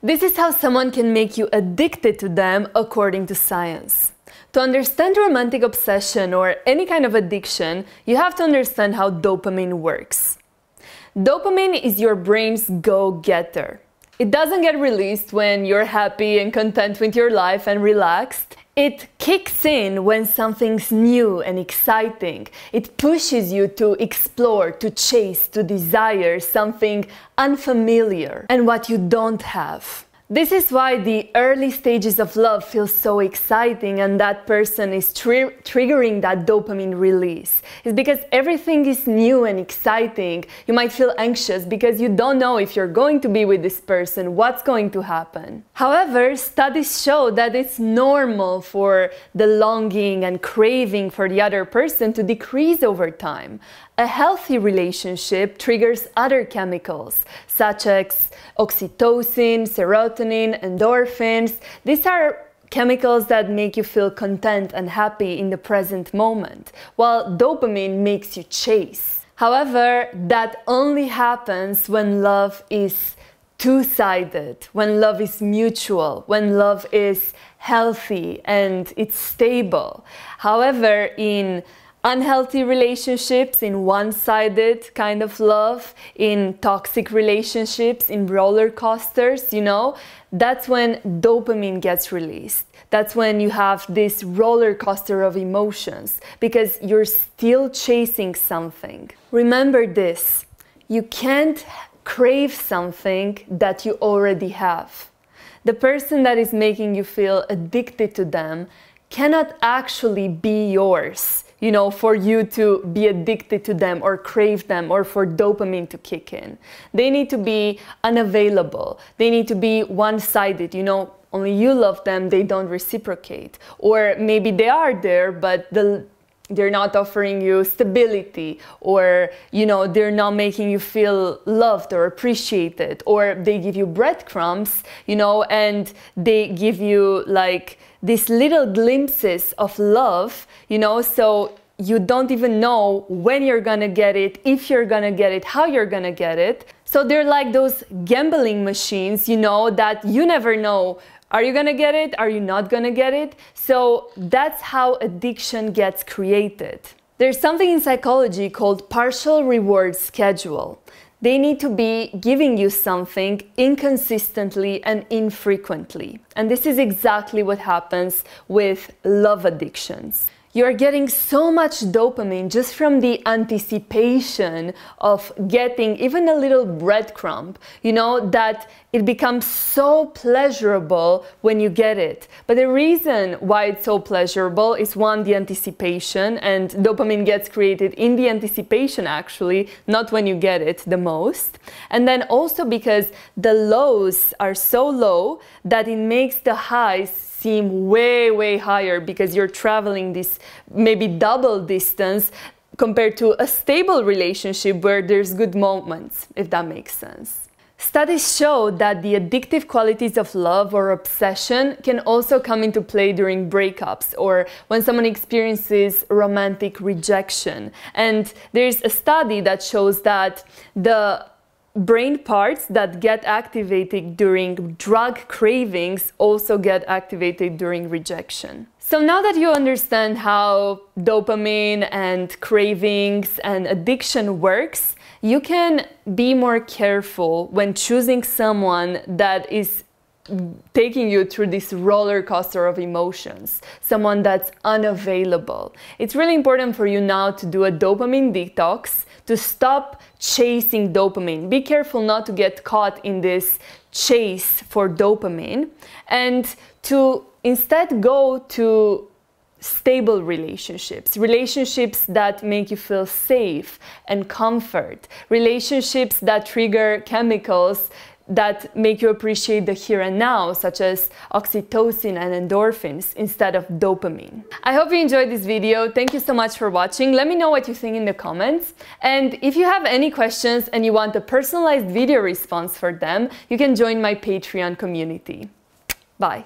This is how someone can make you addicted to them according to science. To understand romantic obsession or any kind of addiction, you have to understand how dopamine works. Dopamine is your brain's go getter. It doesn't get released when you're happy and content with your life and relaxed. It kicks in when something's new and exciting. It pushes you to explore, to chase, to desire something unfamiliar and what you don't have. This is why the early stages of love feel so exciting and that person is tri triggering that dopamine release. It's because everything is new and exciting. You might feel anxious because you don't know if you're going to be with this person, what's going to happen. However, studies show that it's normal for the longing and craving for the other person to decrease over time. A healthy relationship triggers other chemicals such as oxytocin, serotonin, endorphins. These are chemicals that make you feel content and happy in the present moment, while dopamine makes you chase. However, that only happens when love is two-sided, when love is mutual, when love is healthy and it's stable. However, in unhealthy relationships, in one sided kind of love, in toxic relationships, in roller coasters, you know, that's when dopamine gets released. That's when you have this roller coaster of emotions because you're still chasing something. Remember this you can't crave something that you already have. The person that is making you feel addicted to them cannot actually be yours you know, for you to be addicted to them or crave them or for dopamine to kick in. They need to be unavailable. They need to be one sided, you know, only you love them, they don't reciprocate. Or maybe they are there, but the they're not offering you stability or you know they're not making you feel loved or appreciated or they give you breadcrumbs you know and they give you like these little glimpses of love you know so you don't even know when you're gonna get it if you're gonna get it how you're gonna get it. So they're like those gambling machines you know that you never know are you gonna get it? Are you not gonna get it? So that's how addiction gets created. There's something in psychology called partial reward schedule. They need to be giving you something inconsistently and infrequently. And this is exactly what happens with love addictions you're getting so much dopamine just from the anticipation of getting even a little breadcrumb, you know, that it becomes so pleasurable when you get it. But the reason why it's so pleasurable is one, the anticipation, and dopamine gets created in the anticipation actually, not when you get it the most. And then also because the lows are so low that it makes the highs seem way, way higher because you're traveling this maybe double distance compared to a stable relationship where there's good moments, if that makes sense. Studies show that the addictive qualities of love or obsession can also come into play during breakups or when someone experiences romantic rejection. And there's a study that shows that the brain parts that get activated during drug cravings also get activated during rejection. So now that you understand how dopamine and cravings and addiction works, you can be more careful when choosing someone that is taking you through this roller coaster of emotions, someone that's unavailable. It's really important for you now to do a dopamine detox, to stop chasing dopamine. Be careful not to get caught in this chase for dopamine and to instead go to stable relationships, relationships that make you feel safe and comfort, relationships that trigger chemicals that make you appreciate the here and now, such as oxytocin and endorphins instead of dopamine. I hope you enjoyed this video. Thank you so much for watching. Let me know what you think in the comments. And if you have any questions and you want a personalized video response for them, you can join my Patreon community. Bye.